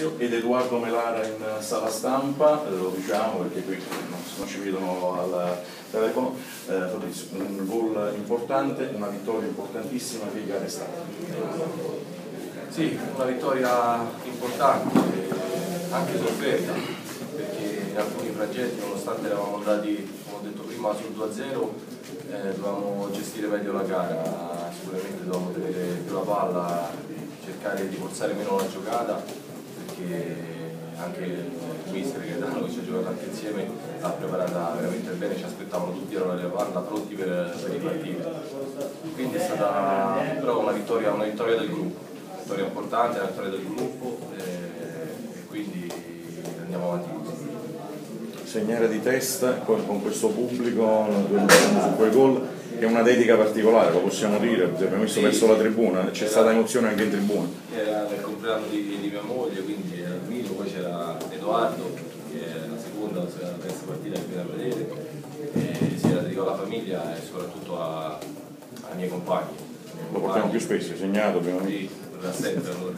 ed Edoardo Melara in sala stampa, lo diciamo perché qui non, ci vedono al telefono. Eh, un gol importante, una vittoria importantissima, che gara è stata? Sì, una vittoria importante, anche sofferta, perché in alcuni frangenti, nonostante eravamo andati, come ho detto prima, sul 2-0, eh, dovevamo gestire meglio la gara, sicuramente dovevamo tenere più la palla, cercare di forzare meno la giocata, perché anche il mister che da noi ci ha giocato insieme l'ha preparata veramente bene, ci aspettavano tutti a la palla pronti per, per ripartire. Quindi è stata però una vittoria, una vittoria del gruppo, una vittoria importante, una vittoria del gruppo e, eh, e quindi andiamo avanti segnare di testa con, con questo pubblico su quel gol è una dedica particolare, lo possiamo dire, abbiamo sì, verso la tribuna, c'è stata emozione anche in tribuna. Era il compleanno di, di mia moglie, quindi Milo, poi c'era Edoardo, che è la seconda o la terza partita che viene a vedere, e si era dedicato alla famiglia e soprattutto a, ai miei compagni. Lo portiamo più spesso, segnato abbiamo Sì, da sempre allora.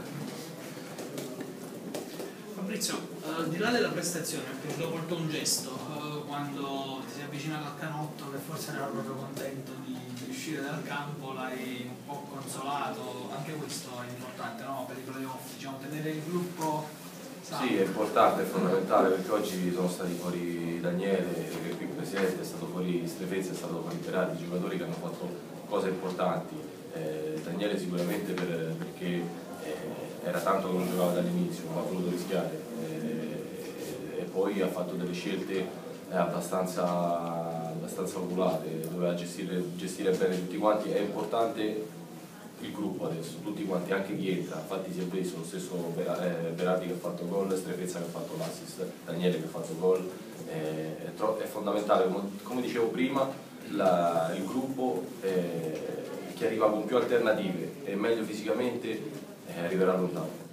Fabrizio, uh, al di là della prestazione, è piaciuto molto un gesto uh, quando ti sei avvicinato al canotto che forse era proprio contento di, di uscire dal campo, l'hai un po' consolato, anche questo è importante no? per i playoff, diciamo, tenere il gruppo. Sì, è importante, è fondamentale perché oggi sono stati fuori Daniele, che è qui presente, è stato fuori Strefezzi, è stato fuori Perati, giocatori che hanno fatto cose importanti. Eh, Daniele sicuramente per, perché eh, era tanto che non giocava dall'inizio, non ha voluto rischiare e, e, poi ha fatto delle scelte eh, abbastanza, abbastanza oculate, doveva gestire, gestire bene tutti quanti, è importante il gruppo adesso, tutti quanti, anche chi entra, infatti si è preso lo stesso eh, Berardi che ha fatto gol, Strefezza che ha fatto l'assist, Daniele che ha fatto gol, eh, è, è, fondamentale, come, come dicevo prima, la, il gruppo eh, che arriva con più alternative e meglio fisicamente eh, arriverà lontano.